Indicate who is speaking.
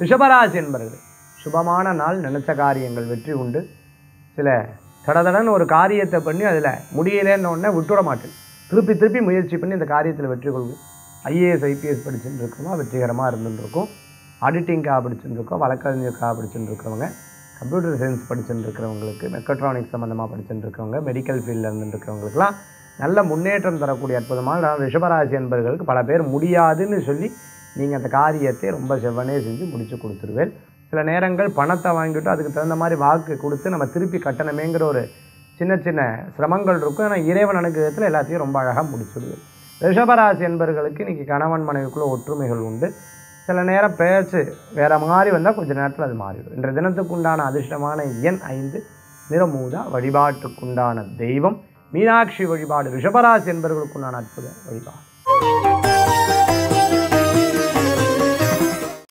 Speaker 1: ரிஷபராசி என்பர்கள் சுபமான நாள் நினைச்ச காரியங்கள் வெற்றி உண்டு. சில தடதடன்னு ஒரு காரியத்தை பண்ணி அதில் முடியலன்னு உடனே விட்டுவிட மாட்டேன். திருப்பி திருப்பி முயற்சி பண்ணி இந்த காரியத்தில் வெற்றி கொள்வோம் ஐஏஎஸ் ஐபிஎஸ் படிச்சுட்டு இருக்கோமா வெற்றிகரமாக இருந்துருக்கும் ஆடிட்டிங்காக படிச்சுட்டு இருக்கோம் வழக்கறிஞருக்காக படிச்சுட்டு இருக்கிறவங்க கம்ப்யூட்டர் சயின்ஸ் படிச்சுட்டு இருக்கிறவங்களுக்கு மெக்கட்ரானிக்ஸ் சம்மந்தமாக படிச்சுட்டு இருக்கிறவங்க மெடிக்கல் ஃபீல்டில் இருந்துட்டு இருக்கிறவங்களுக்குலாம் நல்ல முன்னேற்றம் தரக்கூடிய அற்புதமான ரிஷபராசி என்பர்களுக்கு பல பேர் முடியாதுன்னு சொல்லி நீங்கள் அந்த காரியத்தை ரொம்ப செவ்வனே செஞ்சு முடிச்சு கொடுத்துருவேன். சில நேரங்கள் பணத்தை வாங்கிட்டு அதுக்கு தகுந்த மாதிரி வாக்கு கொடுத்து நம்ம திருப்பி கட்டணமேங்கிற ஒரு சின்ன சின்ன சிரமங்கள் இருக்கும். ஆனால் இறைவன் அனுகிரகத்தில் எல்லாத்தையும் ரொம்ப அழகாக முடிச்சுடுவேன். ரிஷபராசி என்பர்களுக்கு இன்றைக்கி கணவன் மனைவிக்குள்ள ஒற்றுமைகள் உண்டு. சில நேரம் பேச்சு வேறு மாதிரி வந்தால் கொஞ்சம் நேரத்தில் அது மாறிவிடும் இன்றைய தினத்துக்குண்டான அதிர்ஷ்டமான எண் ஐந்து நிறமூதா வழிபாட்டுக்குண்டான தெய்வம். மீனாட்சி வழிபாடு ரிஷபராசி என்பவர்களுக்குண்டான அற்புத வழிபாடு.